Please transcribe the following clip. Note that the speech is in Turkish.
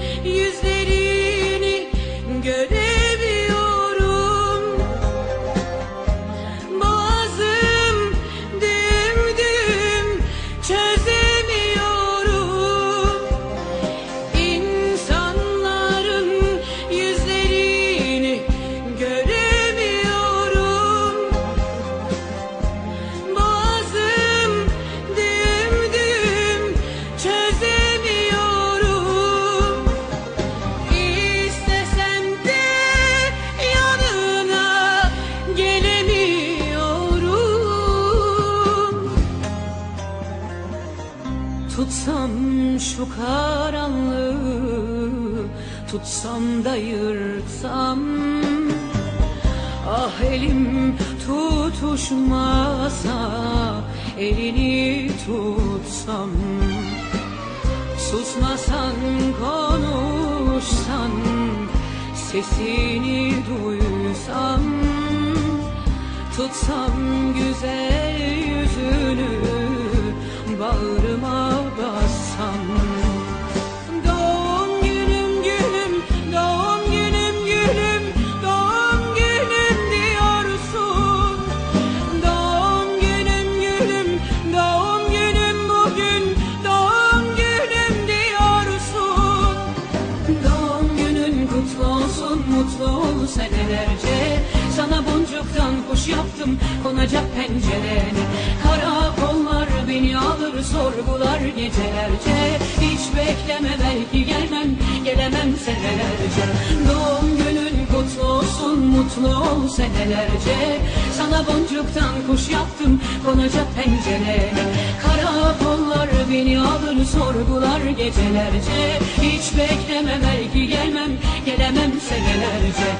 you. Tutsam şu karanlığı Tutsam da yırtsam. Ah elim tutuşmasa Elini tutsam. Susmasan konuşsan Sesini duysam. Tutsam güzel yüzünü Bağrıma senelerce. Sana boncuktan kuş yaptım Konacak pencerene. Karakollar beni alır Sorgular gecelerce. Hiç bekleme belki gelmem Gelemem senelerce. Doğum günün kutlu olsun Mutlu ol senelerce Sana boncuktan kuş yaptım Konacak pencerene Karakollar beni alır Sorgular gecelerce. Hiç bekleme belki gelmem Gelemem senelerce